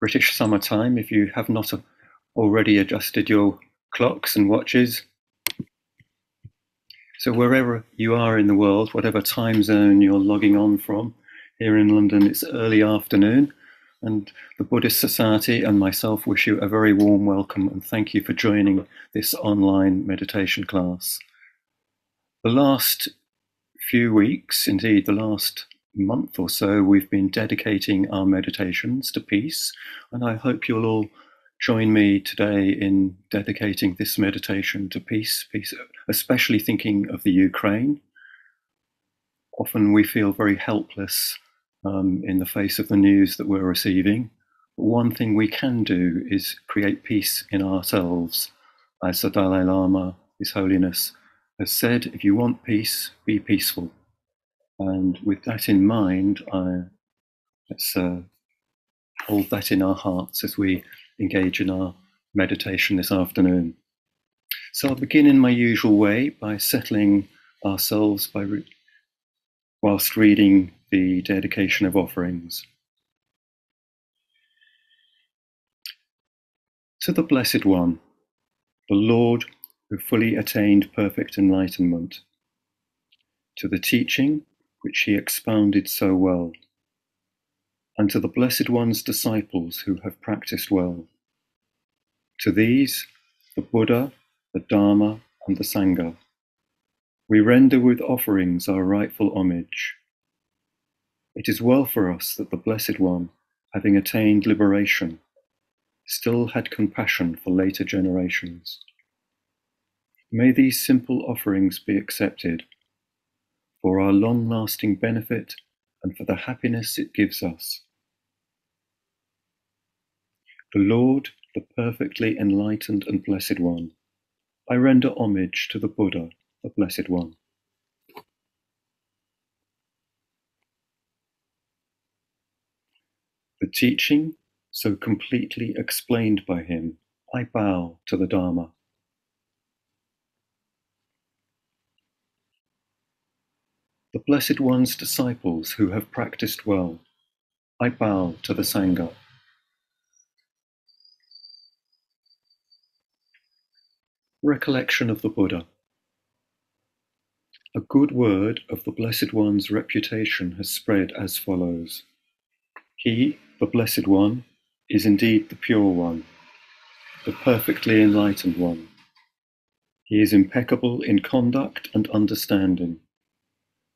British summertime if you have not already adjusted your clocks and watches. So, wherever you are in the world, whatever time zone you're logging on from, here in London it's early afternoon, and the Buddhist Society and myself wish you a very warm welcome and thank you for joining this online meditation class. The last few weeks, indeed, the last month or so, we've been dedicating our meditations to peace, and I hope you'll all join me today in dedicating this meditation to peace, peace, especially thinking of the Ukraine. Often we feel very helpless um, in the face of the news that we're receiving. But one thing we can do is create peace in ourselves, as the Dalai Lama, His Holiness, has said, if you want peace, be peaceful. And with that in mind, I, let's uh, hold that in our hearts as we engage in our meditation this afternoon. So I'll begin in my usual way by settling ourselves by re- whilst reading the dedication of offerings. To the Blessed One, the Lord who fully attained perfect enlightenment, to the teaching which he expounded so well, and to the Blessed One's disciples who have practiced well. To these, the Buddha, the Dharma, and the Sangha, we render with offerings our rightful homage. It is well for us that the Blessed One, having attained liberation, still had compassion for later generations. May these simple offerings be accepted for our long lasting benefit and for the happiness it gives us. The Lord, the perfectly enlightened and blessed One, I render homage to the Buddha, the Blessed One. The teaching, so completely explained by him, I bow to the Dharma. The Blessed One's disciples who have practiced well, I bow to the Sangha. Recollection of the Buddha. A good word of the Blessed One's reputation has spread as follows He, the Blessed One, is indeed the Pure One, the perfectly enlightened One. He is impeccable in conduct and understanding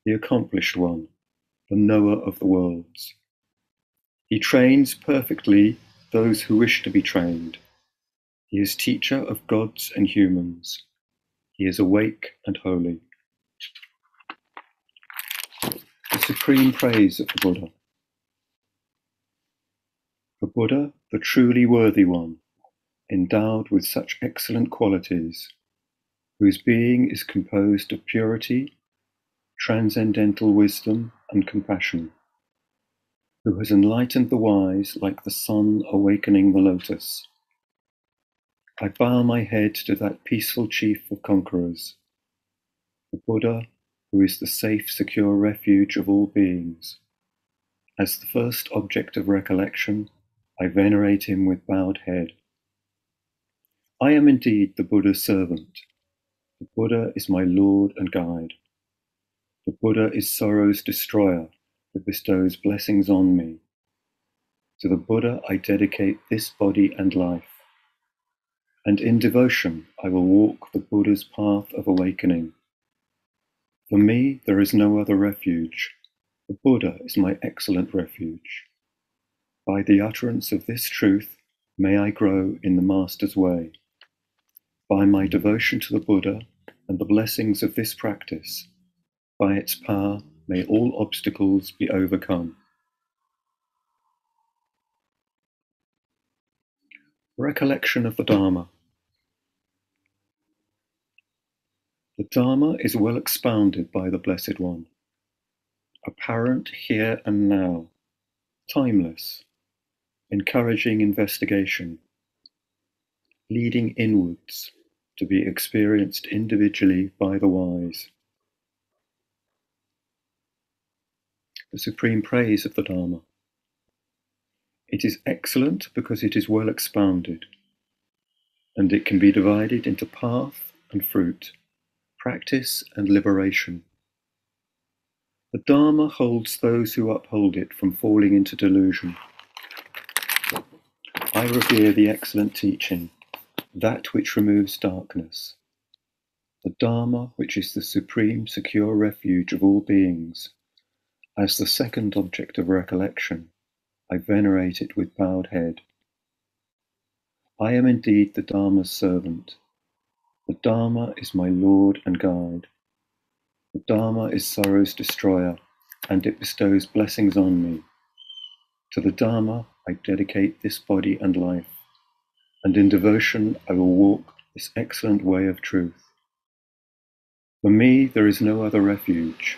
the accomplished one, the knower of the worlds. He trains perfectly those who wish to be trained. He is teacher of gods and humans. He is awake and holy. The supreme praise of the Buddha. The Buddha, the truly worthy one, endowed with such excellent qualities, whose being is composed of purity transcendental wisdom and compassion, who has enlightened the wise like the sun awakening the lotus. I bow my head to that peaceful chief of conquerors, the Buddha, who is the safe, secure refuge of all beings. As the first object of recollection, I venerate him with bowed head. I am indeed the Buddha's servant. The Buddha is my Lord and guide. The Buddha is sorrow's destroyer who bestows blessings on me. To the Buddha I dedicate this body and life. And in devotion I will walk the Buddha's path of awakening. For me there is no other refuge. The Buddha is my excellent refuge. By the utterance of this truth may I grow in the Master's way. By my devotion to the Buddha and the blessings of this practice, by its power may all obstacles be overcome. Recollection of the Dharma. The Dharma is well expounded by the Blessed One, apparent here and now, timeless, encouraging investigation, leading inwards to be experienced individually by the wise. The supreme praise of the Dharma. It is excellent because it is well expounded, and it can be divided into path and fruit, practice and liberation. The Dharma holds those who uphold it from falling into delusion. I revere the excellent teaching, that which removes darkness, the Dharma, which is the supreme secure refuge of all beings, as the second object of recollection I venerate it with bowed head. I am indeed the Dharma's servant. The Dharma is my Lord and guide. The Dharma is sorrow's destroyer, and it bestows blessings on me. To the Dharma I dedicate this body and life, and in devotion I will walk this excellent way of truth. For me there is no other refuge.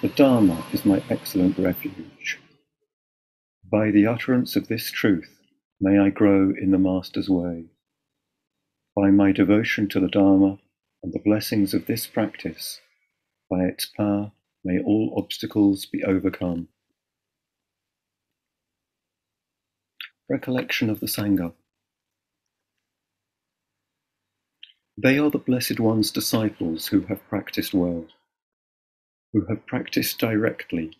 The Dharma is my excellent refuge. By the utterance of this truth may I grow in the Master's way. By my devotion to the Dharma and the blessings of this practice, by its power may all obstacles be overcome. Recollection of the Sangha. They are the Blessed One's disciples who have practiced well, who have practiced directly,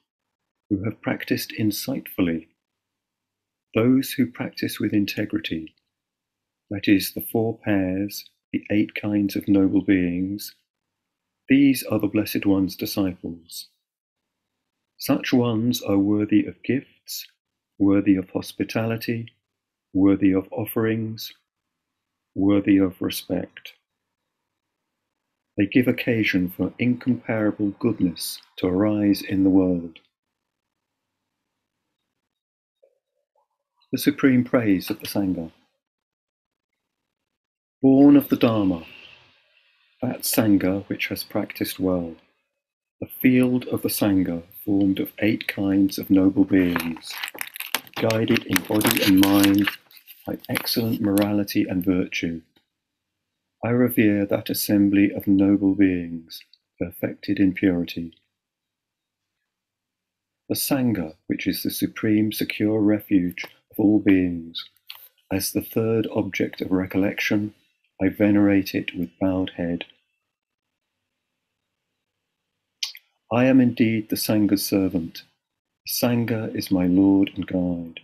who have practiced insightfully those who practice with integrity, that is, the four pairs, the eight kinds of noble beings, these are the Blessed One's disciples. Such ones are worthy of gifts, worthy of hospitality, worthy of offerings, worthy of respect. They give occasion for incomparable goodness to arise in the world. the supreme praise of the Sangha. Born of the Dharma, that Sangha which has practiced well, the field of the Sangha formed of eight kinds of noble beings, guided in body and mind by excellent morality and virtue. I revere that assembly of noble beings, perfected in purity. The Sangha, which is the supreme secure refuge of all beings. As the third object of recollection, I venerate it with bowed head. I am indeed the Sangha's servant. The Sangha is my Lord and guide.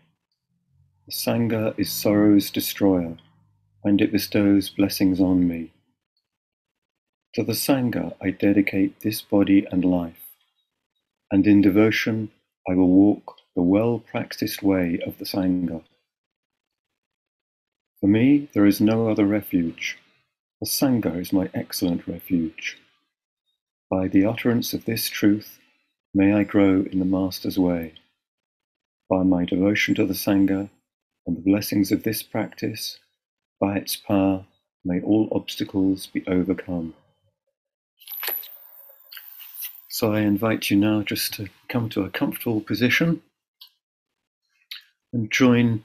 The Sangha is sorrow's destroyer, and it bestows blessings on me. To the Sangha I dedicate this body and life, and in devotion I will walk the well-practiced way of the Sangha. For me, there is no other refuge. The Sangha is my excellent refuge. By the utterance of this truth, may I grow in the Master's way. By my devotion to the Sangha and the blessings of this practice, by its power, may all obstacles be overcome. So I invite you now just to come to a comfortable position and join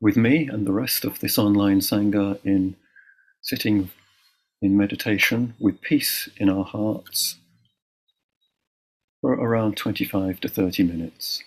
with me and the rest of this online Sangha in sitting in meditation with peace in our hearts for around 25 to 30 minutes.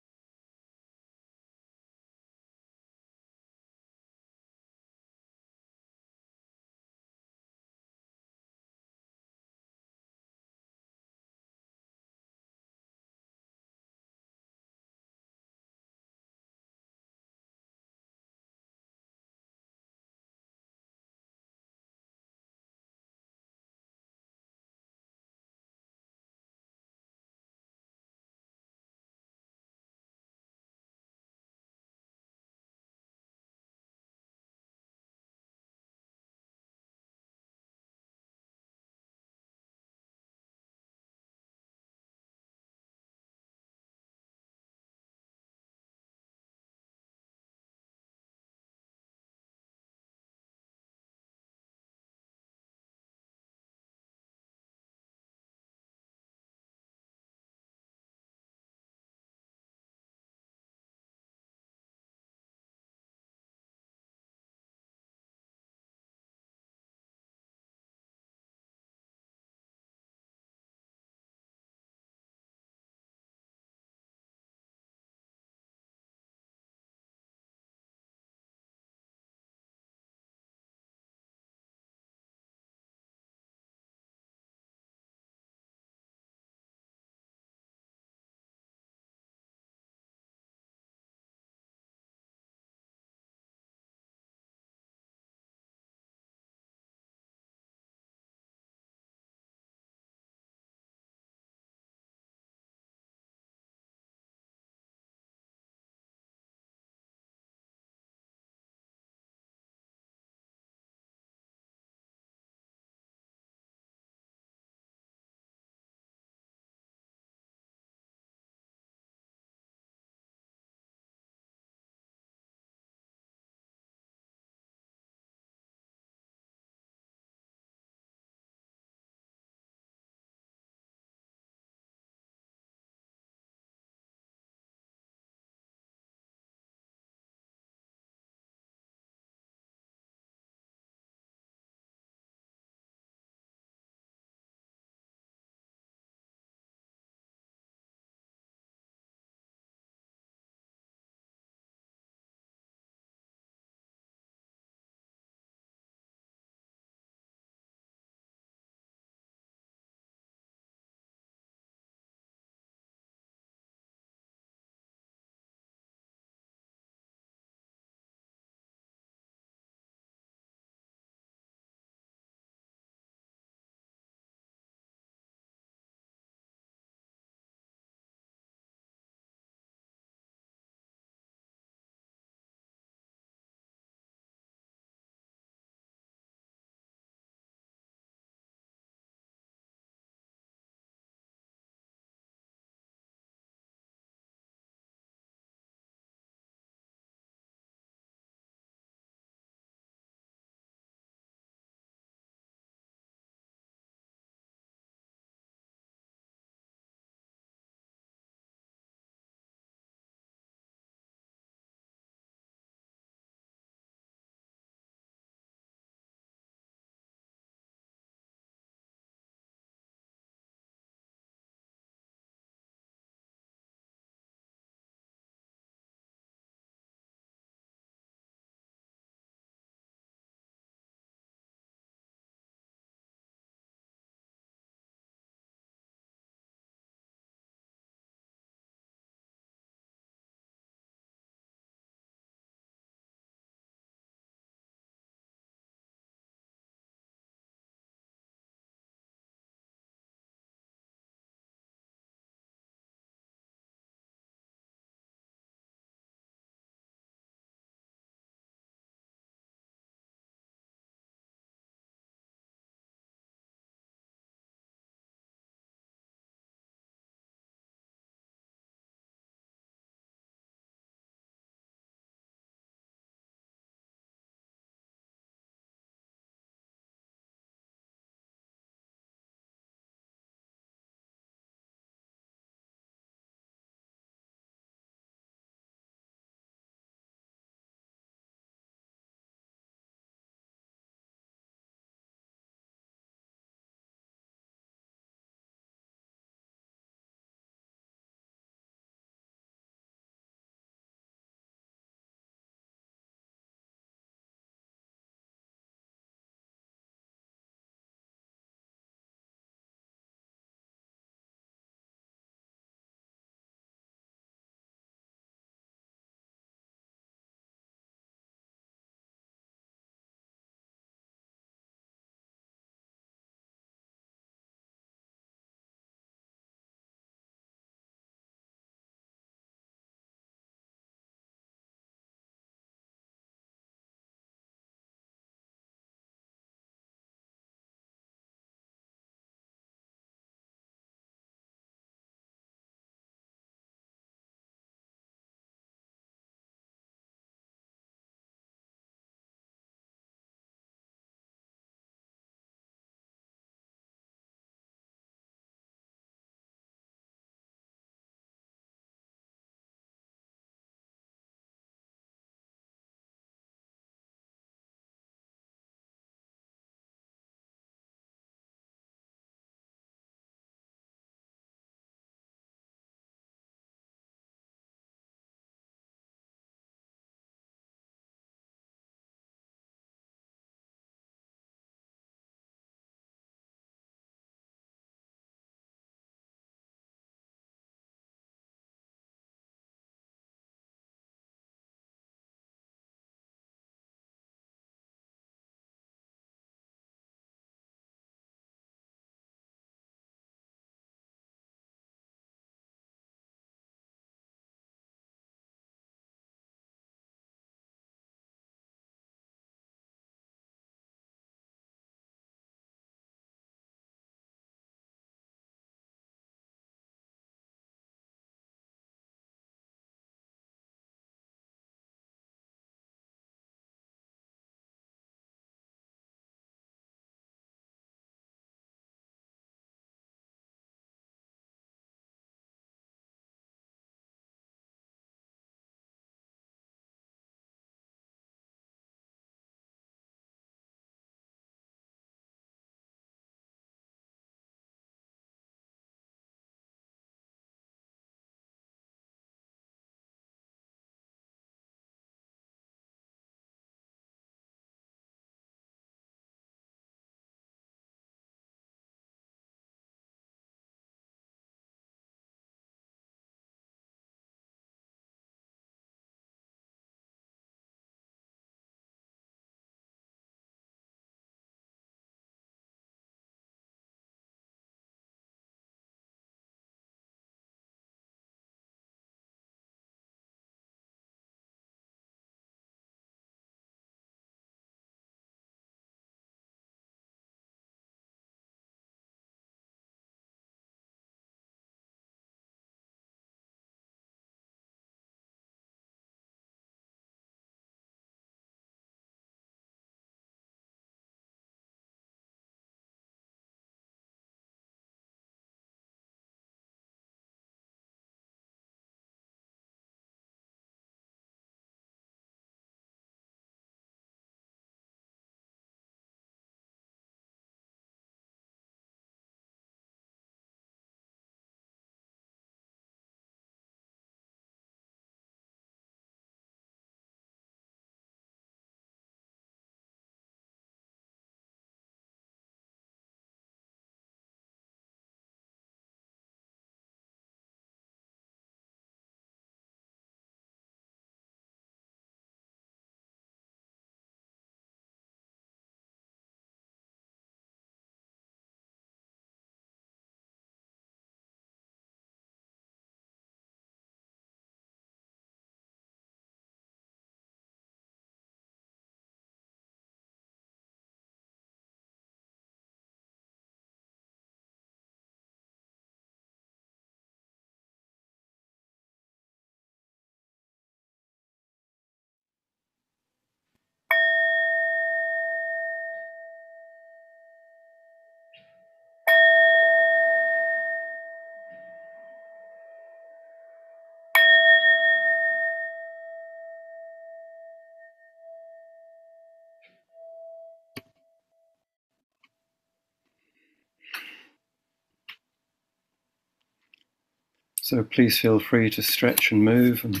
So please feel free to stretch and move and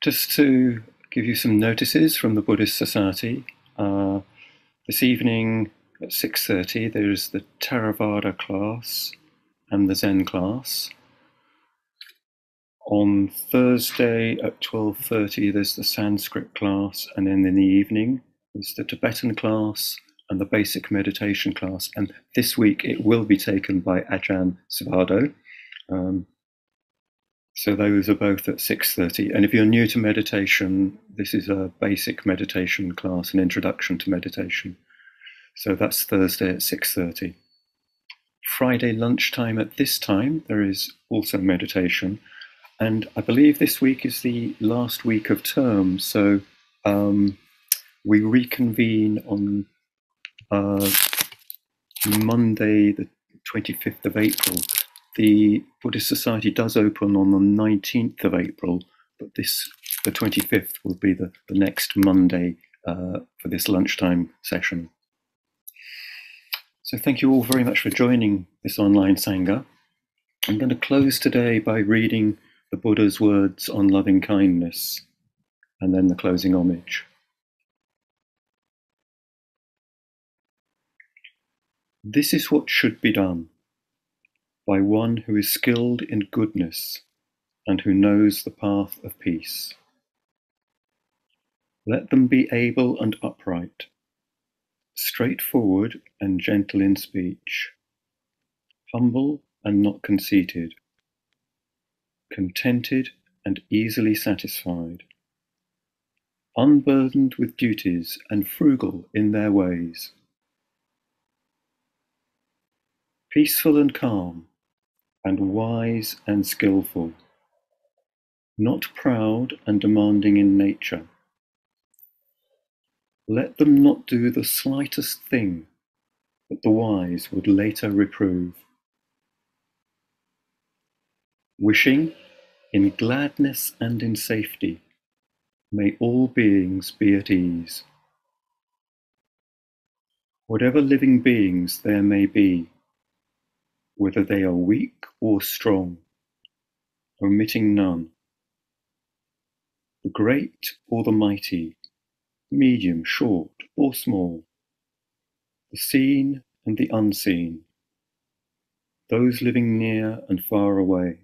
just to give you some notices from the Buddhist Society. Uh, this evening at 6.30 there's the Theravada class and the Zen class. On Thursday at 12.30 there's the Sanskrit class and then in the evening there's the Tibetan class and the basic meditation class. And this week it will be taken by Ajahn Savado. Um, so those are both at 6.30. And if you're new to meditation, this is a basic meditation class, an introduction to meditation. So that's Thursday at 6.30. Friday lunchtime at this time, there is also meditation. And I believe this week is the last week of term. So um, we reconvene on uh, Monday, the 25th of April. The Buddhist Society does open on the 19th of April, but this, the 25th, will be the, the next Monday uh, for this lunchtime session. So, thank you all very much for joining this online Sangha. I'm going to close today by reading the Buddha's words on loving kindness and then the closing homage. This is what should be done by one who is skilled in goodness and who knows the path of peace. Let them be able and upright, straightforward and gentle in speech, humble and not conceited, contented and easily satisfied, unburdened with duties and frugal in their ways peaceful and calm, and wise and skilful, not proud and demanding in nature. Let them not do the slightest thing that the wise would later reprove. Wishing, in gladness and in safety, may all beings be at ease. Whatever living beings there may be, whether they are weak or strong, omitting none. The great or the mighty, medium, short or small, the seen and the unseen, those living near and far away,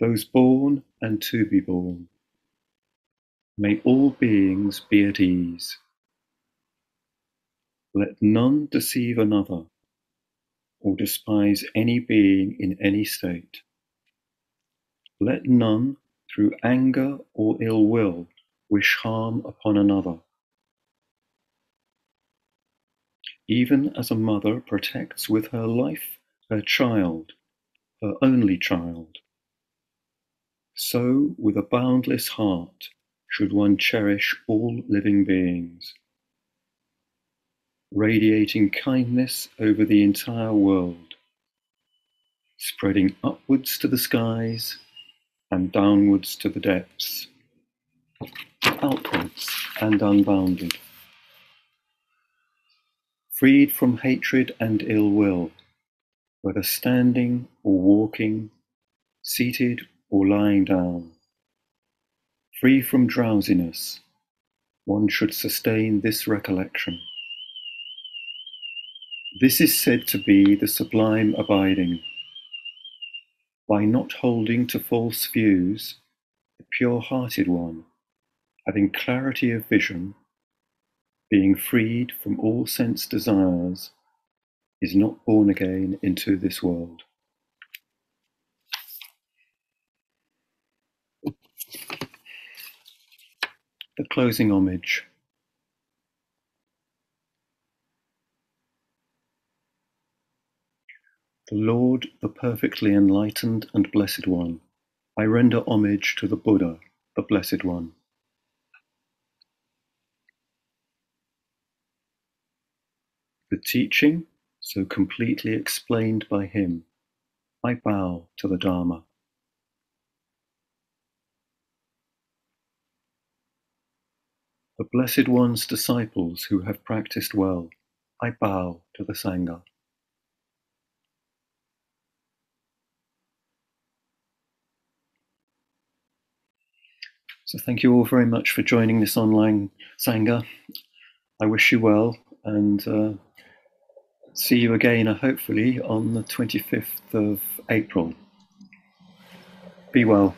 those born and to be born. May all beings be at ease. Let none deceive another or despise any being in any state. Let none, through anger or ill will, wish harm upon another. Even as a mother protects with her life her child, her only child, so with a boundless heart should one cherish all living beings radiating kindness over the entire world, spreading upwards to the skies and downwards to the depths, outwards and unbounded, freed from hatred and ill will, whether standing or walking, seated or lying down, free from drowsiness, one should sustain this recollection. This is said to be the sublime abiding. By not holding to false views, the pure-hearted one, having clarity of vision, being freed from all sense desires, is not born again into this world. The closing homage. Lord, the perfectly enlightened and blessed One, I render homage to the Buddha, the Blessed One. The teaching, so completely explained by him, I bow to the Dharma. The Blessed One's disciples who have practiced well, I bow to the Sangha. So thank you all very much for joining this online Sangha. I wish you well and uh, see you again, uh, hopefully, on the 25th of April. Be well.